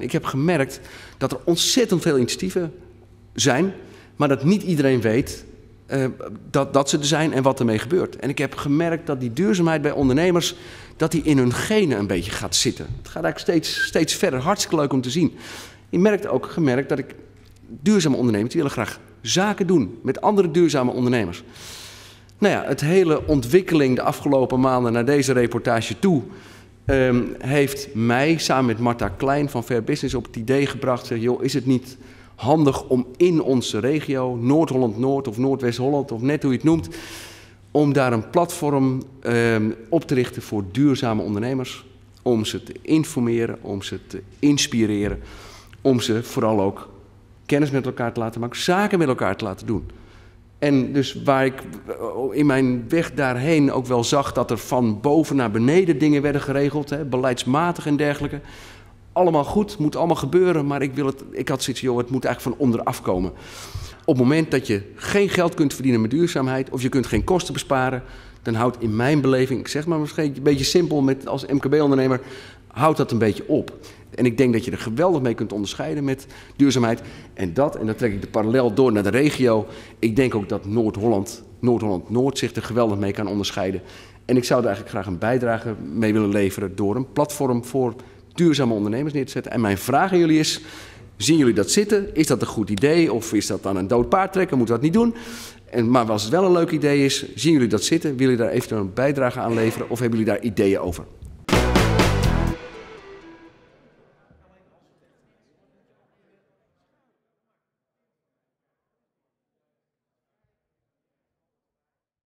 Ik heb gemerkt dat er ontzettend veel initiatieven zijn, maar dat niet iedereen weet uh, dat, dat ze er zijn en wat ermee gebeurt. En ik heb gemerkt dat die duurzaamheid bij ondernemers, dat die in hun genen een beetje gaat zitten. Het gaat eigenlijk steeds, steeds verder. Hartstikke leuk om te zien. Ik merkte ook gemerkt dat ik duurzame ondernemers, willen graag zaken doen met andere duurzame ondernemers. Nou ja, het hele ontwikkeling de afgelopen maanden naar deze reportage toe um, heeft mij samen met Marta Klein van Fair Business op het idee gebracht. Zeg, joh, is het niet handig om in onze regio, Noord-Holland-Noord of Noordwest-Holland of net hoe je het noemt, om daar een platform um, op te richten voor duurzame ondernemers. Om ze te informeren, om ze te inspireren, om ze vooral ook kennis met elkaar te laten maken, zaken met elkaar te laten doen. En dus waar ik in mijn weg daarheen ook wel zag dat er van boven naar beneden dingen werden geregeld, hè, beleidsmatig en dergelijke. Allemaal goed, moet allemaal gebeuren, maar ik, wil het, ik had zoiets, joh, het moet eigenlijk van onderaf komen. Op het moment dat je geen geld kunt verdienen met duurzaamheid of je kunt geen kosten besparen, dan houdt in mijn beleving, ik zeg maar misschien een beetje simpel met, als MKB-ondernemer, houdt dat een beetje op. En ik denk dat je er geweldig mee kunt onderscheiden met duurzaamheid. En dat, en dan trek ik de parallel door naar de regio. Ik denk ook dat Noord-Holland, Noord-Holland-Noord zich er geweldig mee kan onderscheiden. En ik zou er eigenlijk graag een bijdrage mee willen leveren door een platform voor duurzame ondernemers neer te zetten. En mijn vraag aan jullie is, zien jullie dat zitten? Is dat een goed idee of is dat dan een dood paard trekken? Moeten we dat niet doen? En, maar als het wel een leuk idee is, zien jullie dat zitten? Willen jullie daar eventueel een bijdrage aan leveren of hebben jullie daar ideeën over?